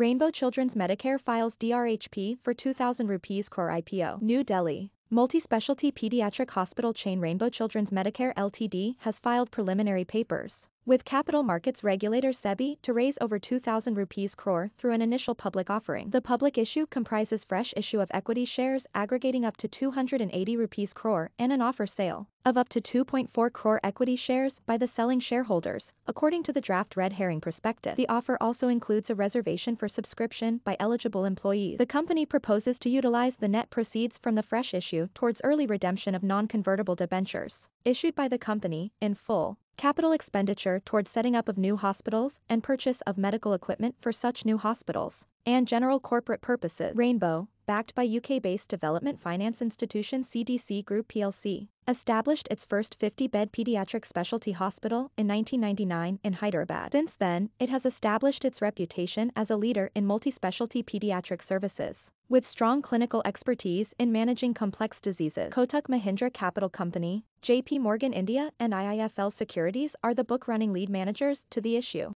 Rainbow Children's Medicare files DRHP for 2000 rupees crore IPO. New Delhi. Multi-specialty pediatric hospital chain Rainbow Children's Medicare Ltd has filed preliminary papers with capital markets regulator SEBI to raise over 2,000 rupees crore through an initial public offering. The public issue comprises fresh issue of equity shares aggregating up to 280 rupees crore and an offer sale of up to 2.4 crore equity shares by the selling shareholders, according to the draft red herring prospectus. The offer also includes a reservation for subscription by eligible employees. The company proposes to utilize the net proceeds from the fresh issue towards early redemption of non-convertible debentures issued by the company in full capital expenditure towards setting up of new hospitals and purchase of medical equipment for such new hospitals, and general corporate purposes. Rainbow, backed by UK-based development finance institution CDC Group plc, established its first 50-bed pediatric specialty hospital in 1999 in Hyderabad. Since then, it has established its reputation as a leader in multi-specialty pediatric services. With strong clinical expertise in managing complex diseases, Kotak Mahindra Capital Company, JP Morgan India and IIFL Securities are the book-running lead managers to the issue.